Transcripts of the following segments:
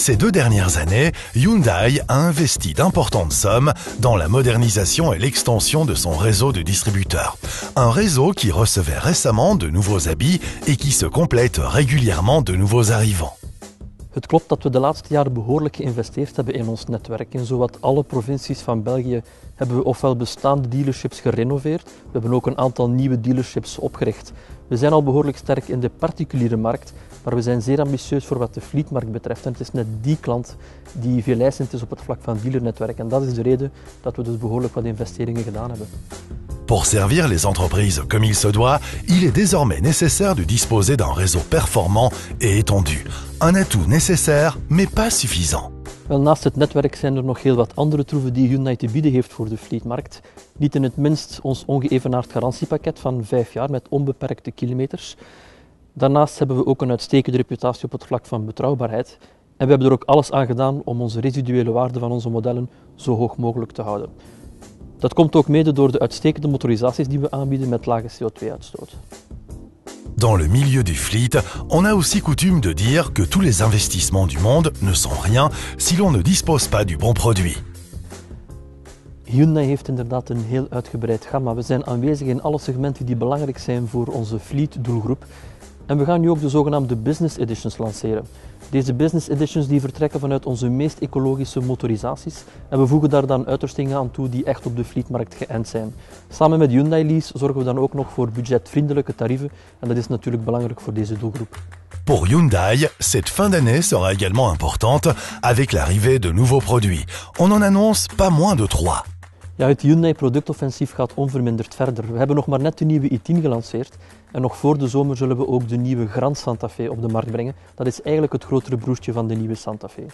Ces deux dernières années, Hyundai a investi d'importantes sommes dans la modernisation et l'extension de son réseau de distributeurs. Un réseau qui recevait récemment de nouveaux habits et qui se complète régulièrement de nouveaux arrivants. Het klopt dat we de laatste jaren behoorlijk geïnvesteerd hebben in ons netwerk. In zowat alle provincies van België hebben we ofwel bestaande dealerships gerenoveerd, we hebben ook een aantal nieuwe dealerships opgericht. We zijn al behoorlijk sterk in de particuliere markt, maar we zijn zeer ambitieus voor wat de fleetmarkt betreft. En het is net die klant die veel eisend is op het vlak van dealernetwerk. En dat is de reden dat we dus behoorlijk wat investeringen gedaan hebben. Pour servir les entreprises comme il se doit, il est désormais nécessaire de disposer d'un réseau performant et étendu. Un atout nécessaire, mais pas suffisant. Wel, naast het netwerk zijn er nog heel wat andere troeven die Hyundai te bieden heeft voor de fleetmarkt. Niet in het minst ons ongeëvenaard garantiepakket van 5 jaar met onbeperkte kilometers. Daarnaast hebben we ook een uitstekende reputatie op het vlak van betrouwbaarheid. En we hebben er ook alles aan gedaan om onze residuele waarde van onze modellen zo hoog mogelijk te houden. Dat komt ook mede door de uitstekende motorisaties die we aanbieden met lage CO2-uitstoot. Dans le milieu du fleet, on a aussi coutume de dire que tous les investissements du monde ne sont rien si l'on ne dispose pas du bon produit. Hyundai heeft inderdaad een heel uitgebreid gamma. We zijn aanwezig in alle segmenten die belangrijk zijn voor onze fleet-doelgroep. En we gaan nu ook de zogenaamde Business Editions lanceren. Deze Business Editions die vertrekken vanuit onze meest ecologische motorisaties en we voegen daar dan uitrustingen aan toe die echt op de fleetmarkt geënt zijn. Samen met Hyundai Lease zorgen we dan ook nog voor budgetvriendelijke tarieven en dat is natuurlijk belangrijk voor deze doelgroep. Pour Hyundai, cette fin d'année sera également importante avec l'arrivée de nouveaux produits. On en annonce pas moins de trois. Ja, het Hyundai productoffensief gaat onverminderd verder. We hebben nog maar net de nieuwe i10 gelanceerd en nog voor de zomer zullen we ook de nieuwe Grand Santa Fe op de markt brengen. Dat is eigenlijk het grotere broertje van de nieuwe Santa Fe.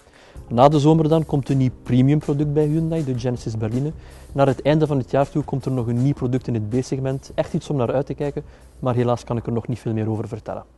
Na de zomer dan komt een nieuw premium product bij Hyundai, de Genesis Berline. Naar het einde van het jaar toe komt er nog een nieuw product in het B-segment. Echt iets om naar uit te kijken, maar helaas kan ik er nog niet veel meer over vertellen.